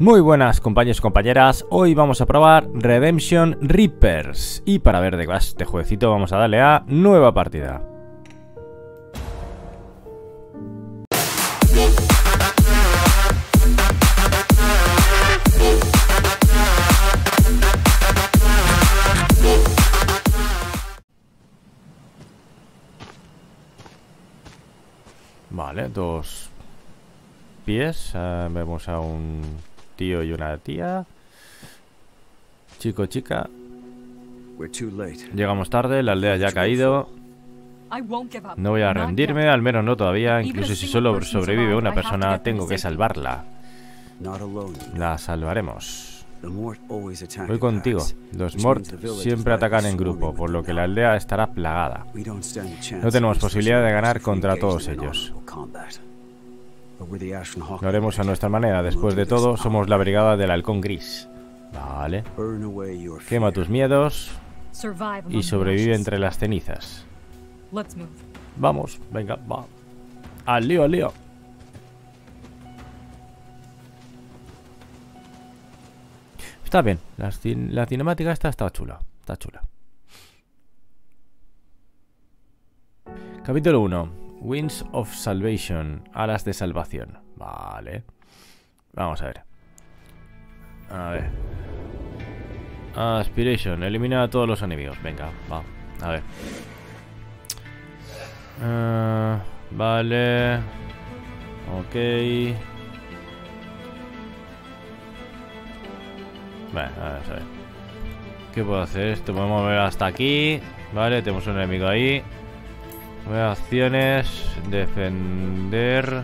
Muy buenas compañeros y compañeras, hoy vamos a probar Redemption Reapers. Y para ver de qué este jueguecito vamos a darle a nueva partida. Vale, dos pies, uh, vemos a un tío y una tía. Chico, chica. Llegamos tarde, la aldea ya ha caído. No voy a rendirme, al menos no todavía. Incluso si solo sobrevive una persona, tengo que salvarla. La salvaremos. Voy contigo. Los Mort siempre atacan en grupo, por lo que la aldea estará plagada. No tenemos posibilidad de ganar contra todos ellos. Lo haremos a nuestra manera. Después de todo, somos la brigada del halcón gris. Vale. Quema tus miedos y sobrevive entre las cenizas. Vamos, venga, va. Al lío, al lío. Está bien, la, la cinemática esta está chula. Está chula. Capítulo 1. Winds of Salvation. Alas de salvación. Vale. Vamos a ver. A ver. Aspiration. Elimina a todos los enemigos. Venga, va. A ver. Uh, vale. Ok. Vale, a ver. ¿Qué puedo hacer? Esto podemos mover hasta aquí. Vale, tenemos un enemigo ahí. Acciones, defender...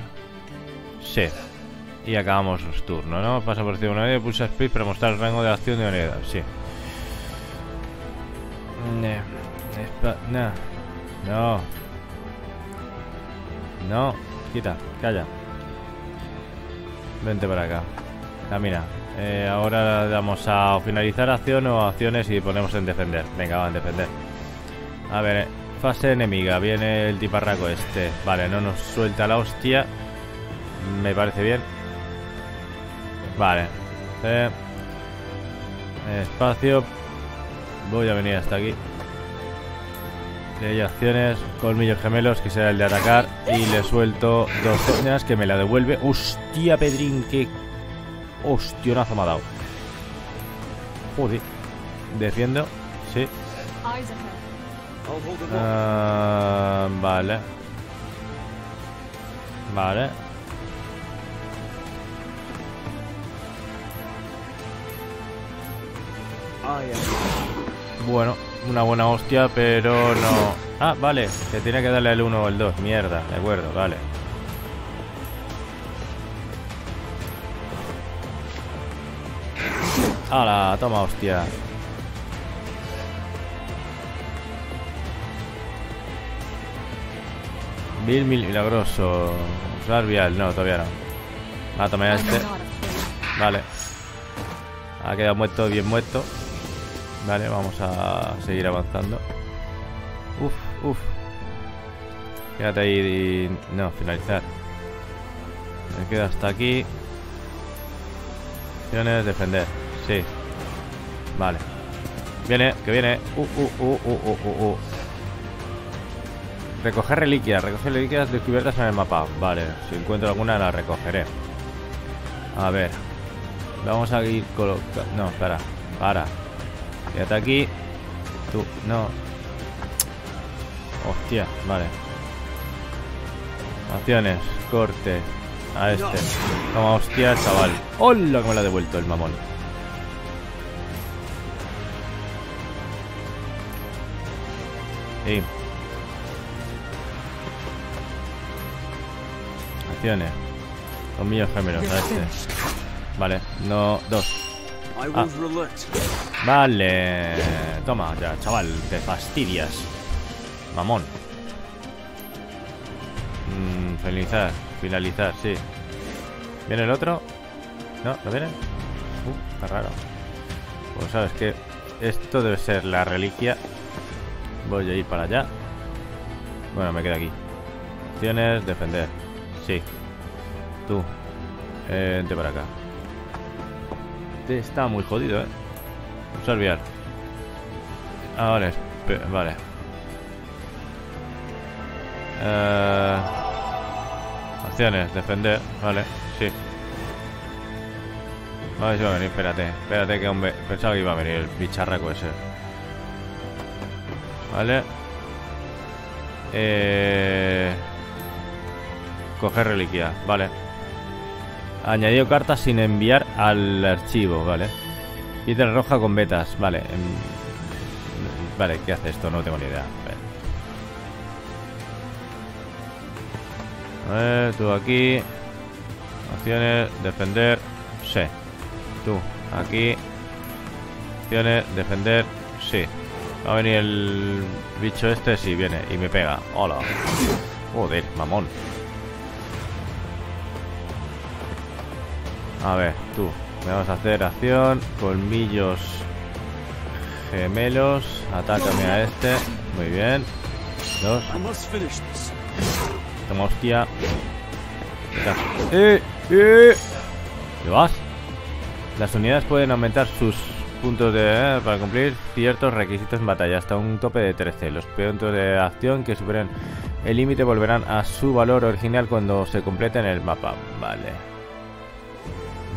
Sí. Y acabamos los turnos, ¿no? Pasa por encima de una pulsa Speed para mostrar el rango de acción de unidad. Sí. No. No. No. Quita. Calla. Vente para acá. Camina. Eh, ahora damos a finalizar acción o acciones y ponemos en defender. Venga, va en defender. A ver, eh. Fase enemiga, viene el tiparraco este. Vale, no nos suelta la hostia. Me parece bien. Vale. Espacio. Voy a venir hasta aquí. Hay acciones Colmillos gemelos, que será el de atacar Y le suelto dos señas que me la devuelve. Hostia, Pedrín, que Hostionazo me ha dado. Joder Defiendo, sí Uh, vale. Vale. Bueno, una buena hostia, pero no... Ah, vale, que tiene que darle el 1 o el 2. Mierda, de acuerdo, vale. ¡Hala! Toma hostia. Bill milagroso. Usar vial. No, todavía no. Ah, toma este. Vale. Ha quedado muerto, bien muerto. Vale, vamos a seguir avanzando. Uf, uf. Quédate ahí y... No, finalizar. Me quedo hasta aquí. Opciones, defender. Sí. Vale. Viene, que viene. Uh, uh, uh, uh, uh, uh. Recoger reliquias. Recoger reliquias descubiertas en el mapa. Vale, si encuentro alguna la recogeré. A ver. Vamos a ir colocando... No, espera. Para. Quédate aquí. Tú, no. Hostia, vale. Acciones. Corte. A este. Toma, hostia, chaval. ¡Hola! Que me lo ha devuelto el mamón. Sí. Acciones. Colmillos gemelos a este. Vale, no, dos. Ah. Vale. Toma ya, chaval. Te fastidias. Mamón. Mm, finalizar. Finalizar, sí. ¿Viene el otro? ¿No? ¿Lo viene? Uh, está raro. Pues sabes que esto debe ser la reliquia. Voy a ir para allá. Bueno, me quedo aquí. Acciones, defender. Sí. Tú. Eh, vente para acá. Este está muy jodido, ¿eh? Usar vial. Ah, vale. Eh, acciones, defender. Vale, sí. A ver si va a venir, espérate. Espérate que hombre. Pensaba que iba a venir el bicharraco ese. Vale. Eh... Coger reliquia, vale. Añadido cartas sin enviar al archivo, vale. Piedra roja con betas, vale. Vale, ¿qué hace esto? No tengo ni idea. A ver, tú aquí. Acciones, defender. Sí. Tú, aquí. Acciones, defender. Sí. Va a venir el bicho este, sí, viene y me pega. Hola. Joder, mamón. A ver, tú. Vamos a hacer acción. Colmillos gemelos. Atácame a este. Muy bien. Dos. Toma hostia. ¡Eh! ¡Eh! ¿Qué vas? Las unidades pueden aumentar sus puntos de eh, para cumplir ciertos requisitos en batalla hasta un tope de 13. Los puntos de acción que superen el límite volverán a su valor original cuando se completen el mapa. Vale.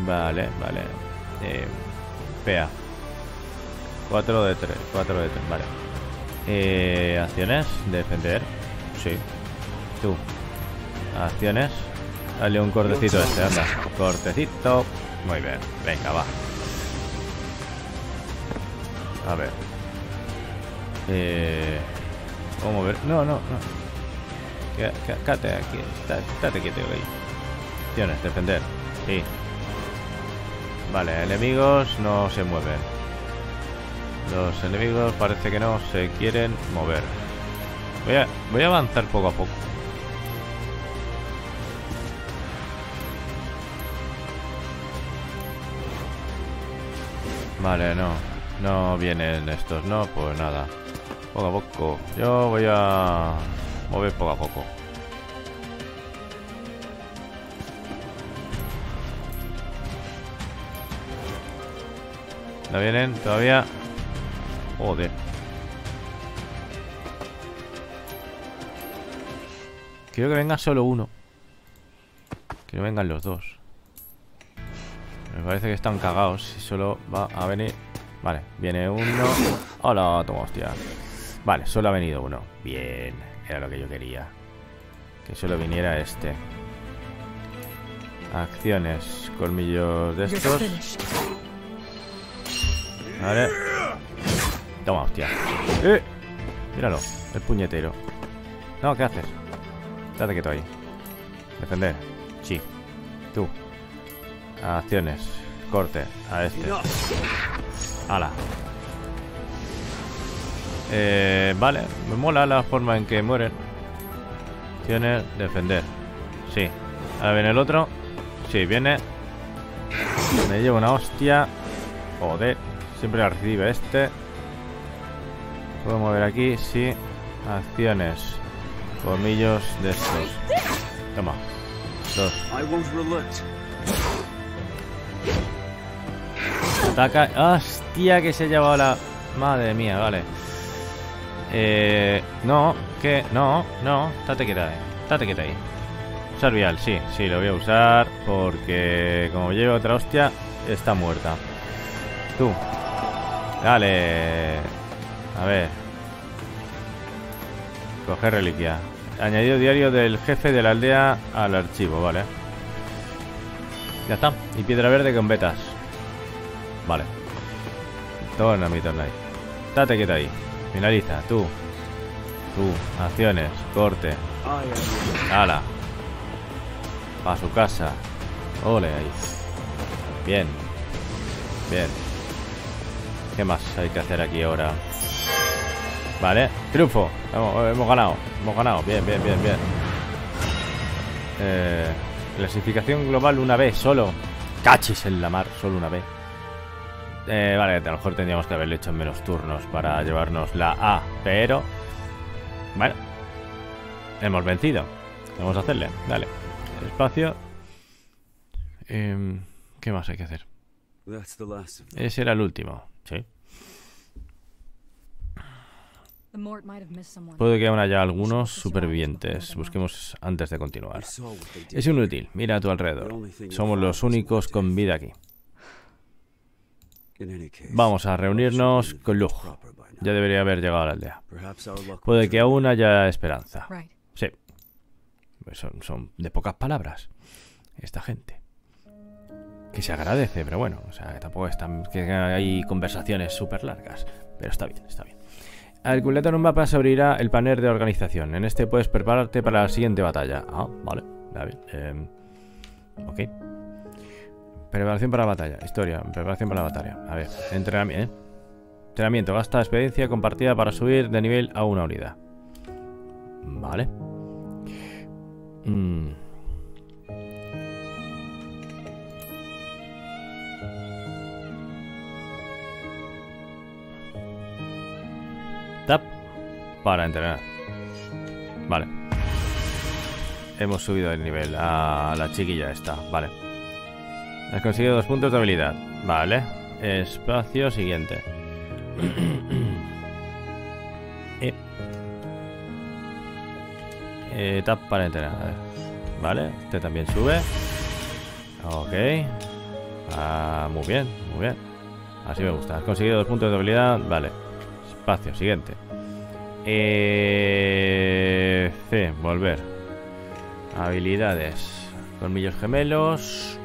Vale, vale. Eh, PA. 4 de 3, 4 de 3, vale. Eh, acciones, defender. Sí. Tú. Acciones. Dale un cortecito este, anda. Cortecito. Muy bien, venga, va. A ver. Eh... ¿Cómo ver? No, no, no. Quédate aquí. Estate quieto ahí. Acciones, defender. Sí. Vale, enemigos no se mueven. Los enemigos parece que no se quieren mover. Voy a, voy a avanzar poco a poco. Vale, no. No vienen estos, ¿no? Pues nada. Poco a poco. Yo voy a mover poco a poco. ¿No vienen todavía? Joder. Quiero que venga solo uno. Quiero que vengan los dos. Me parece que están cagados. Si solo va a venir... Vale, viene uno. Hola, toma hostia. Vale, solo ha venido uno. Bien, era lo que yo quería. Que solo viniera este. Acciones, colmillos de estos. Vale. Toma, hostia. ¡Eh! Míralo, el puñetero. No, ¿qué haces? Date quieto ahí. Defender. Sí. Tú. Acciones. Corte. A este. Hala. Eh, vale, me mola la forma en que mueren. Acciones. Defender. Sí. Ahora viene el otro. Sí, viene. Me llevo una hostia. Joder. Siempre la recibe este. Puedo mover aquí, sí. Acciones. Colmillos de estos. Toma. Dos. Ataca. ¡Hostia! Que se ha llevado la. Madre mía, vale. Eh. No, que. No, no. Tate quieta ahí. Tate quieta ahí. Usar vial, sí, sí, lo voy a usar. Porque como llevo otra hostia, está muerta. Tú, Dale. A ver. Coger reliquia. Añadido diario del jefe de la aldea al archivo, vale. Ya está. Y piedra verde con betas. Vale. Toma mi Night. Date quieta ahí. Finaliza. Tú. Tú. Acciones. Corte. Hala. A su casa. Ole ahí. Bien. Bien. ¿Qué más hay que hacer aquí ahora? Vale, triunfo. Hemos, ganado, hemos ganado. Bien, bien, bien, bien. Eh, Clasificación global una vez solo. Cachis en la mar, solo una vez. Eh, Vale, a lo mejor tendríamos que haberle hecho menos turnos Para llevarnos la A Pero Bueno Hemos vencido. Vamos a hacerle, dale. Espacio. Em, ¿Qué más hay que hacer? Ese era el último, sí. Puede que aún haya algunos supervivientes. Busquemos antes de continuar. Es inútil. Mira a tu alrededor. Somos los únicos con vida aquí. Vamos a reunirnos con Lujo. Ya debería haber llegado a la aldea. Puede que aún haya esperanza. Sí. Son, son de pocas palabras. Esta gente. Que se agradece, pero bueno, o sea, tampoco están, que hay conversaciones súper largas. Pero está bien, está bien. Al completar un mapa se abrirá el panel de organización. En este puedes prepararte para la siguiente batalla. Ah, vale, está bien. Eh, ok. Preparación para la batalla. Historia. Preparación para la batalla. A ver, entrenamiento. ¿eh? Entrenamiento. Gasta experiencia compartida para subir de nivel a una unidad. Vale. Mm. Para entrenar. Vale. Hemos subido el nivel a la chiquilla esta. Vale. Has conseguido dos puntos de habilidad. Vale. Espacio siguiente. eh. Tap para entrenar. Vale. Este también sube. Ok. Ah, muy bien, muy bien. Así me gusta. Has conseguido dos puntos de habilidad. Vale. Espacio, siguiente. Eh, C, volver. Habilidades. Colmillos gemelos.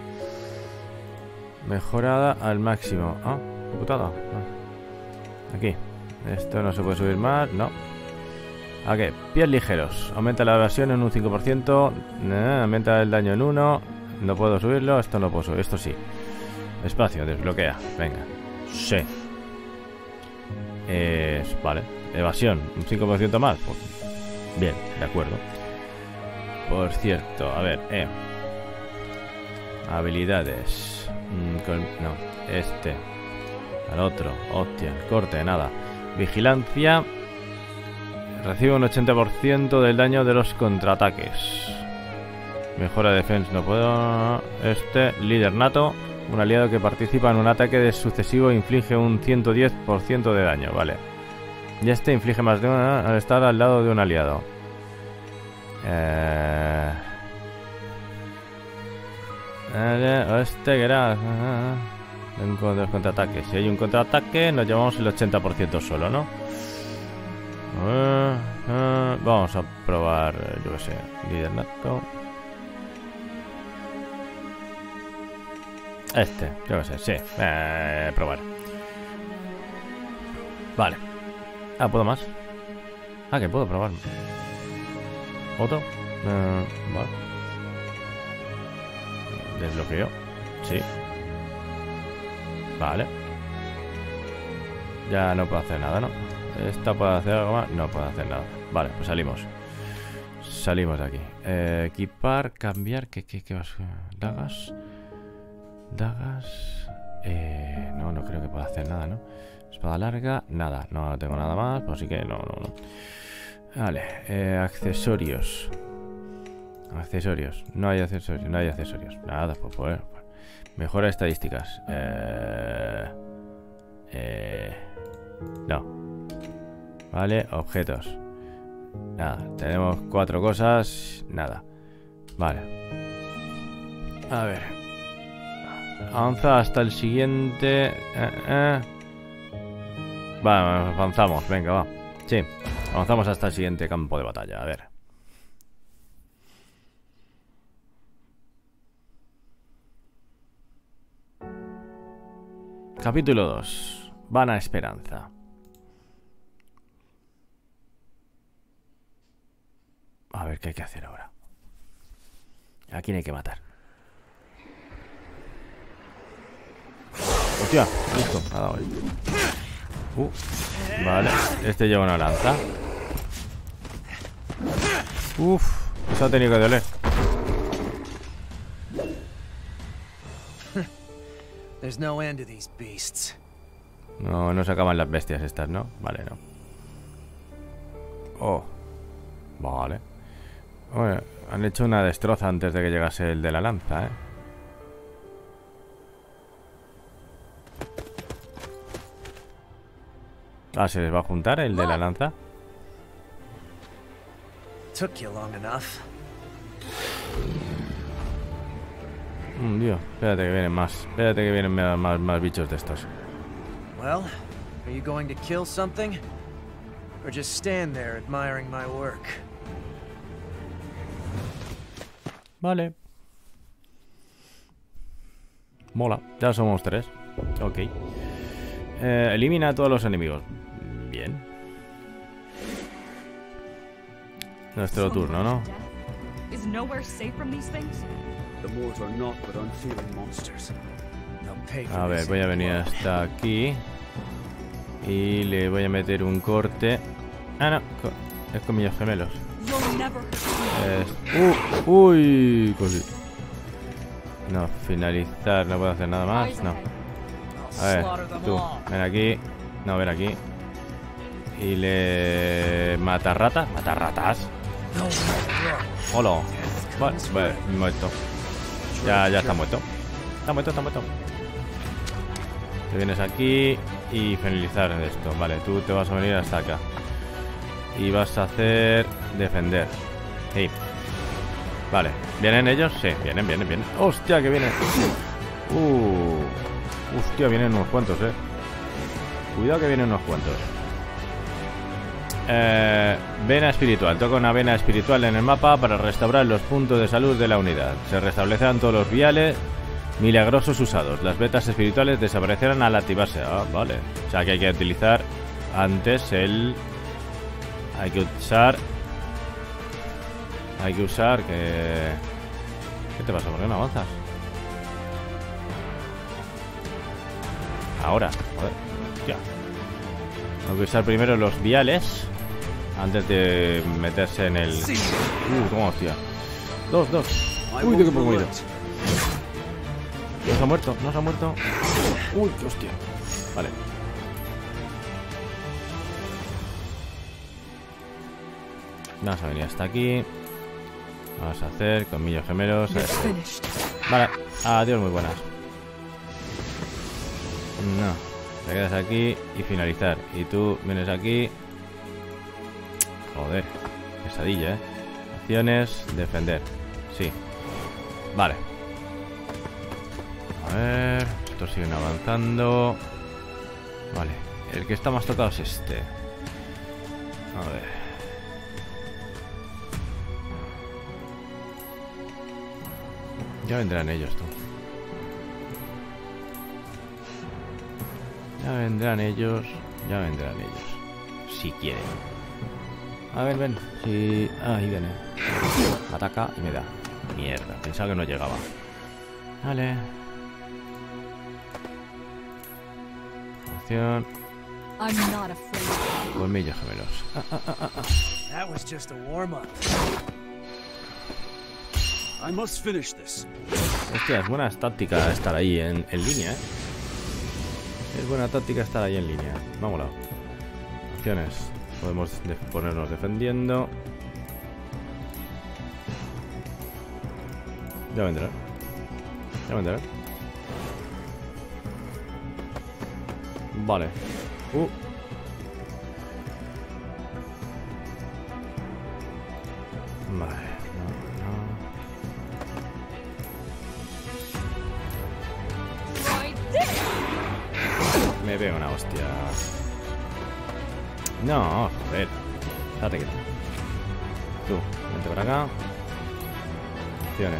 Mejorada al máximo. Ah, putada. Ah. Aquí. Esto no se puede subir más. No. Ok, pies ligeros. Aumenta la evasión en un 5%. aumenta el daño en 1. No puedo subirlo. Esto no puedo subir. Esto sí. Espacio, desbloquea. Venga. Sí. Es, vale. Evasión, un 5% más. Bien, de acuerdo. Por cierto, a ver, eh. Habilidades. Mm, no, este. Al otro. Hostia, corte, nada. Vigilancia. Recibe un 80% del daño de los contraataques. Mejora defensa, no puedo. Este, líder nato. Un aliado que participa en un ataque de sucesivo inflige un 110% de daño, vale. Y este inflige más de una al estar al lado de un aliado. Eh... Este que era... Un contraataque. Si hay un contraataque, nos llevamos el 80% solo, ¿no? Eh, eh, vamos a probar, yo qué sé, líder nato. Este, yo qué sé, sí. Eh, probar. Vale. Ah, ¿puedo más? Ah, que puedo probar. ¿Otro? Eh, vale. Desbloqueo. Sí. Vale. Ya no puedo hacer nada, ¿no? ¿Esta puede hacer algo más? No puedo hacer nada. Vale, pues salimos. Salimos de aquí. Eh, equipar, cambiar. ¿Qué, qué, qué vas? Dagas. Dagas. Eh, no, no creo que pueda hacer nada, ¿no? Espada larga, nada. No tengo nada más, pues así que no, no, no. Vale, eh, accesorios. Accesorios. No hay accesorios, no hay accesorios. Nada, pues, pues, pues. Mejora estadísticas. Eh, eh, no. Vale, objetos. Nada, tenemos cuatro cosas. Nada. Vale. A ver. Avanza hasta el siguiente. Eh, eh. avanzamos, venga, va. Sí, avanzamos hasta el siguiente campo de batalla, a ver. Capítulo 2. Vana Esperanza. A ver qué hay que hacer ahora. ¿A quién hay que matar? Hostia, listo, ha dado Uh, vale, este lleva una lanza. Uf, eso ha tenido que doler. No, no se acaban las bestias estas, ¿no? Vale, no. Oh. Vale. Bueno, han hecho una destroza antes de que llegase el de la lanza, ¿eh? Ah, se les va a juntar el de la lanza. Mm, Dios, espérate que vienen más. Espérate que vienen más, más, bichos de estos. Well, are you going to kill something? Or just stand there admiring my work? Vale. Mola, ya somos tres. Ok. Eh, elimina a todos los enemigos. Bien. Nuestro turno, ¿no? A ver, voy a venir hasta aquí. Y le voy a meter un corte. Ah, no. Es con mis gemelos. Uh, uy, No, finalizar. No puedo hacer nada más. No. A ver, tú. Ven aquí. No, ven aquí. Y le... ¿Mata ratas? ¿Mata ratas? Hola. Vale, muerto. Ya, ya está muerto. Está muerto, está muerto. Te vienes aquí y finalizar esto. Vale, tú te vas a venir hasta acá. Y vas a hacer defender. Sí. Vale. ¿Vienen ellos? Sí, vienen, vienen, vienen. ¡Hostia, que vienen! Uh. Hostia, vienen unos cuantos, eh. Cuidado que vienen unos cuantos. Eh, vena espiritual. Toca una vena espiritual en el mapa para restaurar los puntos de salud de la unidad. Se restablecerán todos los viales milagrosos usados. Las vetas espirituales desaparecerán al activarse. Ah, vale. O sea que hay que utilizar antes el... Hay que usar... Hay que usar que... ¿Qué te pasa? ¿Por qué no avanzas? Ahora. Joder. Ya. Tengo que usar primero los viales. Antes de meterse en el... Uh, toma hostia. Dos, dos. Uy, qué poco No se ha muerto, no se ha muerto. Uy, qué hostia. Vale. Vamos a venir hasta aquí. Vamos a hacer colmillos gemelos. Vale, adiós, muy buenas. No, te quedas aquí y finalizar. Y tú vienes aquí Joder, pesadilla, ¿eh? Acciones, defender. Sí. Vale. A ver, estos siguen avanzando. Vale, el que está más tocado es este. A ver. Ya vendrán ellos, tú. Ya vendrán ellos. Ya vendrán ellos. Si quieren. A ver, ven. Sí. Ahí viene. Ataca y me da. Mierda, pensaba que no llegaba. Vale. Acción. Colmillos gemelos. Ah, ah, ah, ah, ah. That was just a warm up. I must finish this. Hostia, es buena táctica estar ahí en, en línea, ¿eh? Es buena táctica estar ahí en línea. Vámonos. Acciones. Podemos ponernos defendiendo. Ya vendrá. Ya vendrá. Vale. Uh. Tú, vente para acá. Acciones.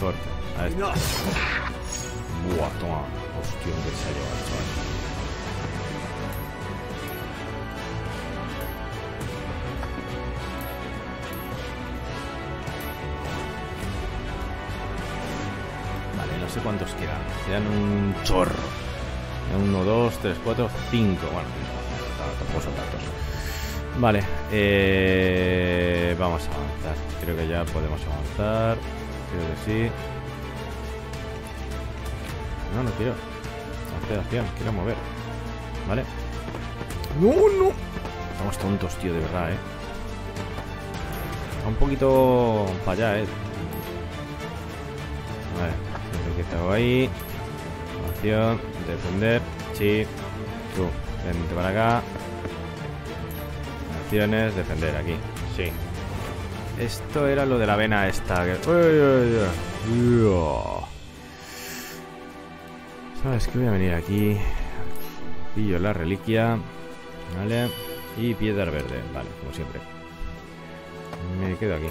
Corte. A este. Buah, toma. Hostia, que se ha llevado, chaval. Vale, no sé cuántos quedan. Quedan un chorro. Uno, dos, tres, cuatro, cinco. Bueno, Vale, eh, vamos a avanzar. Creo que ya podemos avanzar. Creo que sí. No, no quiero. Aceleración, quiero mover. Vale. ¡No, no! Estamos tontos, tío, de verdad, eh. Un poquito para allá, eh. Vale, que tengo ahí. Acción, defender. Sí. Tú. Vente para acá. Defender aquí. Sí. Esto era lo de la vena esta. ¿Sabes que Voy a venir aquí. Pillo la reliquia. Vale. Y piedra verde. Vale, como siempre. Me quedo aquí.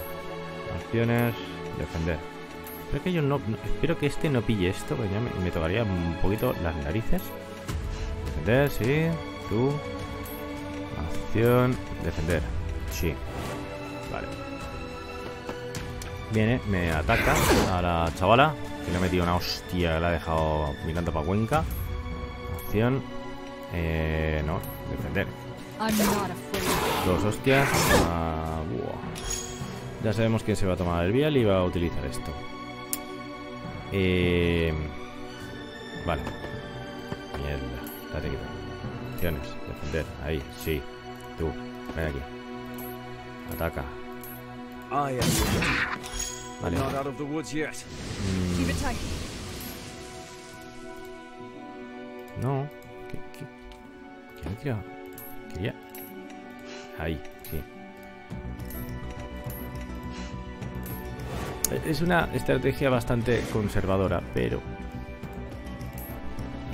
Acciones. Defender. Espero que yo no, espero que este no pille esto, que ya me, tocaría un poquito las narices. Defender, sí. Tú. Acción. Defender. Sí. Vale. Viene, me ataca a la chavala. Que le ha metido una hostia, la ha dejado mirando para Cuenca. Acción. Eh, no, defender. Dos hostias. Ah, ya sabemos que se va a tomar el vial y va a utilizar esto. Eh... Vale. Mierda. Acciones. Defender. Ahí. Sí. Tú. Ven aquí. Ataca. Vale. Mm. No. ¿Qué, qué? ¿Qué ha tirado? Quería... Ahí, sí. Es una estrategia bastante conservadora, pero...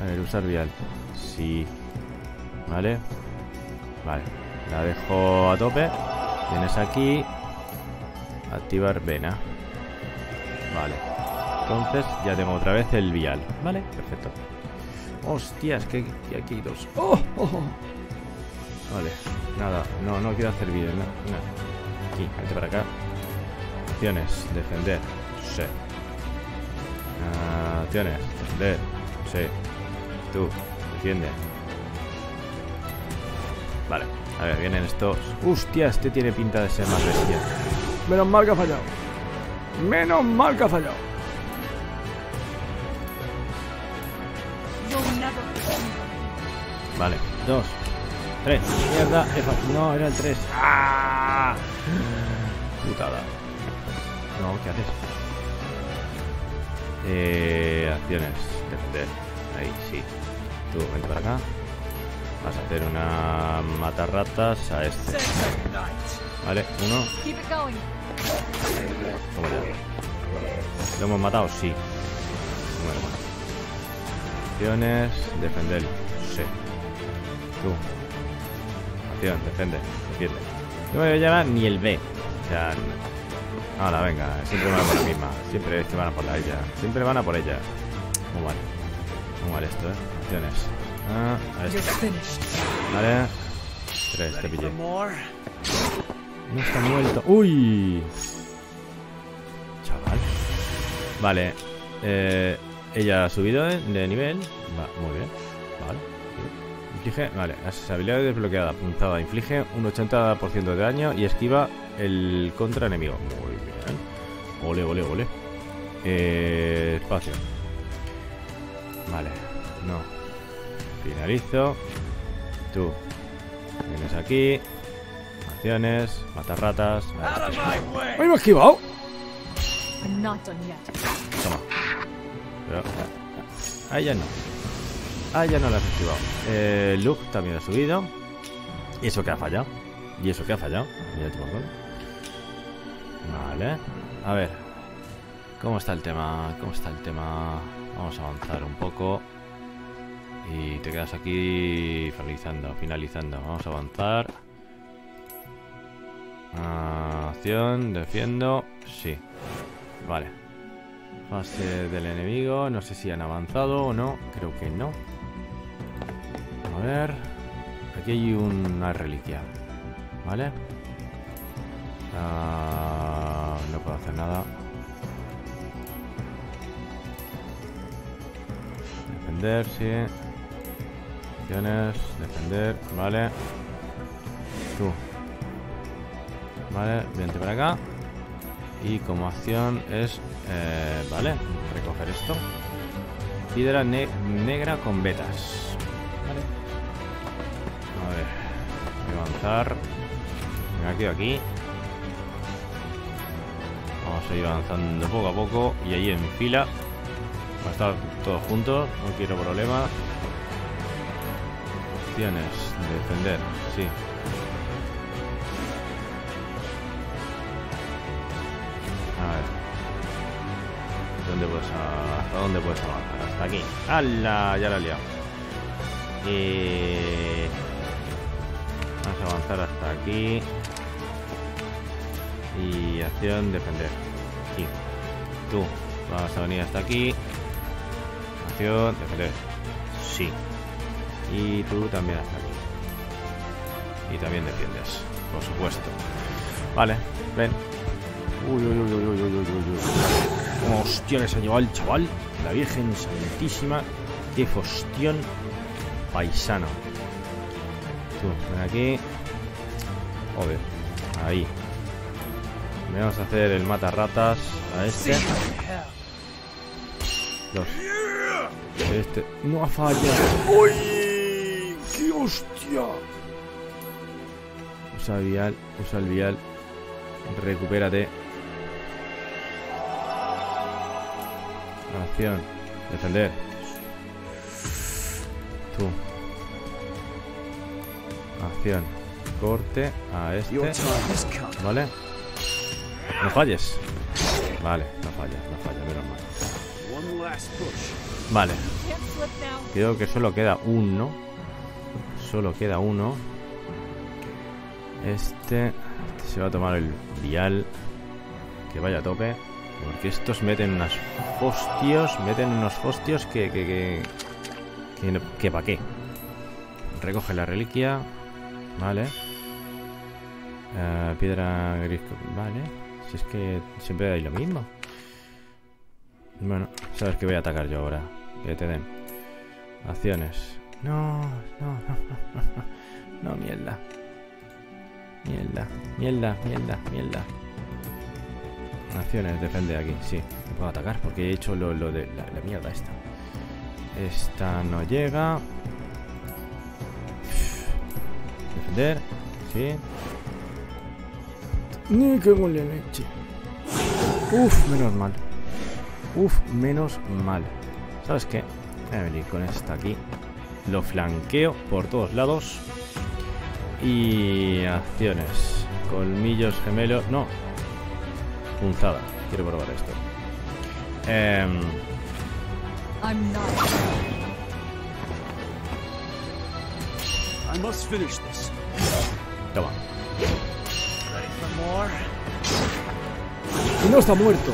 A ver, usar vial. Sí. Vale. Vale. La dejo a tope. Tienes aquí. Activar vena. Vale. Entonces ya tengo otra vez el vial. Vale, perfecto. Hostias, que, aquí hay dos. ¡Oh! oh, oh. Vale, nada, no, no quiero hacer vídeo, no, Aquí, vente para acá. Acciones, defender, sí. acciones, defender, sí. Tú, defiende. Vale, a ver, vienen estos. Hostia, este tiene pinta de ser más bestia. Menos mal que ha fallado. Menos mal que ha fallado. Vale, dos, 3. Mierda. No, era el 3. ¡Ah! Putada. No, ¿qué haces? Eh, acciones. Defender. Ahí, sí. Tú, vente para acá. Vas a hacer una matarratas a este. Vale, uno. ¿Lo hemos matado? Sí. Bueno, bueno. Acciones. Defender. Sí. Tú. Acción, defende, defiende. No me voy a llamar ni el B. O sea, ahora venga, siempre van a por la misma. Siempre es que van a por la ella. Siempre van a por ella. Muy mal. Muy mal esto, eh. Acciones. Ah, a ver. Vale. Tres, te pillé. No está muerto. ¡Uy! Chaval. Vale. Eh, ella ha subido de nivel. Va, muy bien. Vale. Inflige, vale, las habilidades desbloqueada, punzada, inflige un 80% de daño y esquiva el contra enemigo. Muy bien. Ole, ole, ole. Eh, espacio. Vale, no. Finalizo. Tú. Vienes aquí. Acciones, matar ratas. ¡Ay, me he esquivado! Toma. Pero, ahí ya no. Ah, ya no lo has activado. Eh, Luke también ha subido. Y eso que ha fallado. Y eso que ha fallado. Vale. A ver. ¿Cómo está el tema? ¿Cómo está el tema? Vamos a avanzar un poco. Y te quedas aquí finalizando, finalizando. Vamos a avanzar. acción, defiendo. Sí. Vale. Fase del enemigo. No sé si han avanzado o no. Creo que no. A ver. Aquí hay una reliquia. ¿Vale? Ah, no puedo hacer nada. Defender, sí. Defender, vale. Tú. Vale, vente para acá. Y como acción es, eh, vale, recoger esto. Piedra negra con vetas. avanzar. Venga, aquí, aquí. Vamos a ir avanzando poco a poco. Y ahí en fila. Va a estar todos juntos. No quiero problemas. Defender. Sí. A ver. ¿Dónde puedes ¿Hasta dónde puedes avanzar? Hasta aquí. ¡Hala! Ya la he liado. Eh... Vamos a avanzar hasta aquí. Y acción defender. Aquí. Tú. Vamos a venir hasta aquí. Acción defender. Sí. Y tú también hasta aquí. Y también defiendes. Por supuesto. Vale, ven. Uy, uy, uy, uy, uy, uy, uy, uy. Hostia, que ha llevado el chaval. La Virgen Santísima. Qué fostión paisano. Tú, ven aquí. Joder. Ahí. Vamos a hacer el mata ratas a este. Dos. Este. No ha fallado. ¡Uy! ¡Qué hostia! Usa el vial. Usa el vial. Recupérate. Acción. Defender. Tú. Acción. Corte a este. Vale. No falles. Vale, no fallas, no fallas, menos mal. Vale. Creo que solo queda uno. Solo queda uno. Este, este se va a tomar el vial. Que vaya a tope. Porque estos meten unas hostios. Meten unos hostios que... Que, que, que, que pa' qué. Recoge la reliquia. Vale. Uh, piedra gris. Vale. Si es que siempre hay lo mismo. Bueno, sabes que voy a atacar yo ahora. Que te den. Acciones. No, no, no, no, mierda. Mierda, mierda, mierda, mierda. Acciones, defende aquí, sí. puedo atacar porque he hecho lo, de la, la mierda esta. Esta no llega. Defender, sí. Ni que la leche. Uf, menos mal. Uf, menos mal. ¿Sabes qué? Voy a venir con esta aquí. Lo flanqueo por todos lados. Y acciones. Colmillos gemelos. No. Punzada. Quiero probar esto. Eh... Toma. Y no está muerto.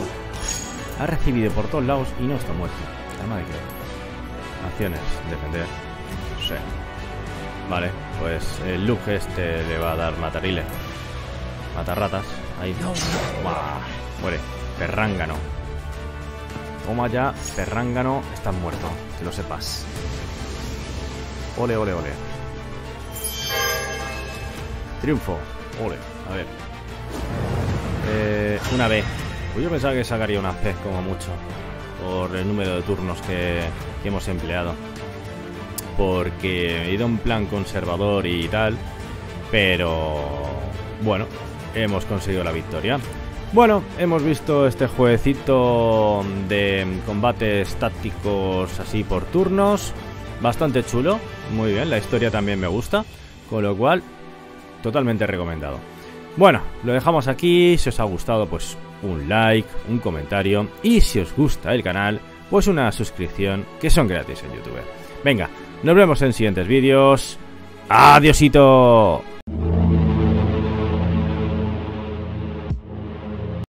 Ha recibido por todos lados y no está muerto. La madre que... Acciones. Defender. Sí. Vale, pues el look este le va a dar matarile. Matarratas. Ahí. Muere. Perrángano. Toma ya, perrángano. Estás muerto, que lo sepas. Ole, ole, ole. Triunfo. Ole. A ver. Eh, una B. Pues yo pensaba que sacaría una C como mucho. Por el número de turnos que, que hemos empleado. Porque he ido en plan conservador y tal. Pero... Bueno, hemos conseguido la victoria. Bueno, hemos visto este jueguecito de combates tácticos así por turnos. Bastante chulo, muy bien, la historia también me gusta. Con lo cual, totalmente recomendado. Bueno, lo dejamos aquí. Si os ha gustado, pues un like, un comentario. Y si os gusta el canal, pues una suscripción, que son gratis en YouTube. Venga, nos vemos en siguientes vídeos. ¡Adiósito!